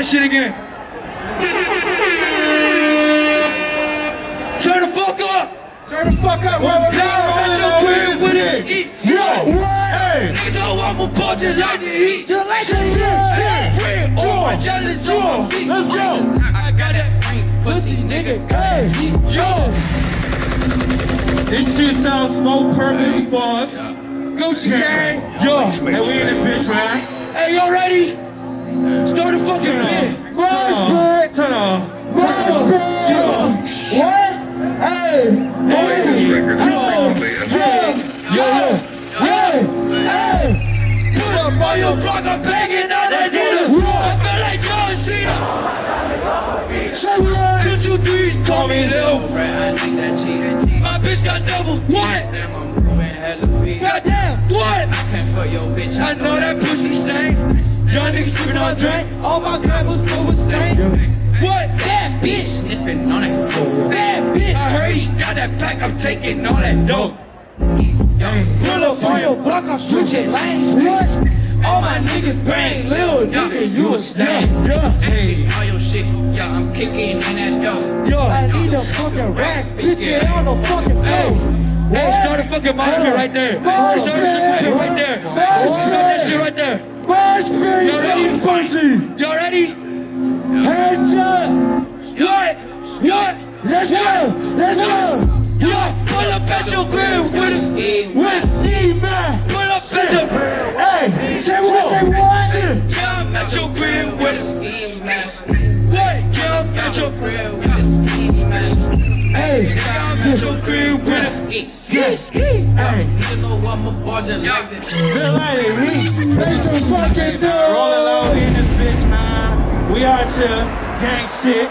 that shit again. Turn the fuck up. Turn the fuck up, brother. At your crib with a ski. Yo? Hey. Niggas know I'm a just like the heat. Just like the heat. Crib, all my jealous on my feet. Let's go. I got that green pussy, nigga. Hey. Yo. This shit sounds smoke purpose boss. Gucci gang. Yo, and we in this bitch, man. Hey, y'all ready? Start the fucking bit. Rose Turn on. Rose What? Hey. Hey. Yo. Yo. Yo. Hey. Hey. Pull up on your block, I'm banging on that nigga. I feel like John Cena. Say what? Two, two, threes, call me Lil. My Young niggas sipping on drink. All my grabbers over stain. What? Bad bitch sniffing on it. Bad bitch. I heard he got that pack. I'm taking all that dope. Pull up on your block, I'm switching lanes. What? All my niggas bang, little nigga, you a snake. Hey, all your shit, yeah, I'm kicking in that dope. Yo, I need a fucking rack. Bitch, get on the fucking floor. hey, start a fucking mosh pit right there. Start a shit right there. Start that shit right there. Mosh pit, you Y'all ready fucking. Y'all ready? Hands up. What? What? Let's go. Let's go. Hey. You know I'm a like this. Feel like we Make some fucking Rolling Loud in this bitch, man. We out here, gang shit.